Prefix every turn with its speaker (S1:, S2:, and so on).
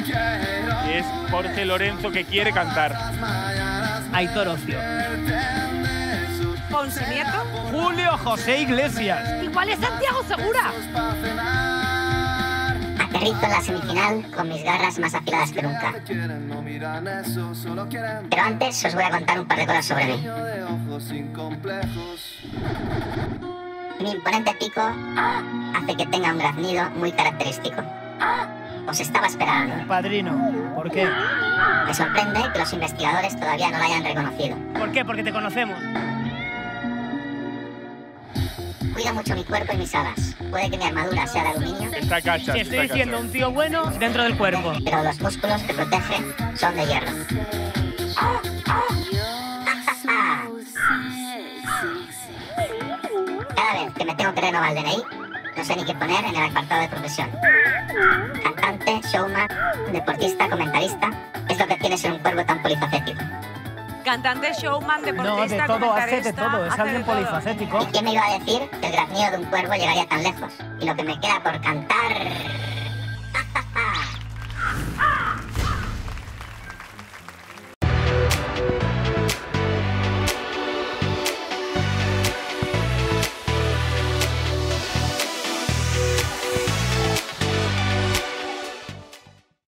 S1: es Jorge Lorenzo que quiere cantar.
S2: Aitor Ocio.
S3: Ponce Nieto.
S2: Julio José Iglesias.
S3: Igual es Santiago Segura.
S4: Aterrizo en la semifinal con mis garras más afiladas que nunca. Pero antes os voy a contar un par de cosas sobre mí. Mi imponente pico hace que tenga un graznido muy característico. Os estaba esperando.
S2: Padrino. ¿Por qué?
S4: Me sorprende que los investigadores todavía no lo hayan reconocido.
S2: ¿Por qué? Porque te conocemos.
S4: Cuido mucho mi cuerpo y mis alas. Puede que mi armadura sea de aluminio,
S1: Está cacha.
S2: Te estoy diciendo un tío bueno dentro del cuerpo.
S4: pero los músculos que protege son de hierro. Cada vez que me tengo que renovar el DNI, no sé ni qué poner en el apartado de profesión. Cantante, showman, deportista, comentarista, es lo que tiene ser un cuervo tan polifacético.
S3: Cantante, showman,
S2: No, de
S3: deportista,
S2: todo, hace de todo. Es
S3: hace
S2: alguien polifacético.
S4: ¿Y quién me iba a decir que el graznido de un cuervo llegaría tan lejos? Y lo que me queda por cantar...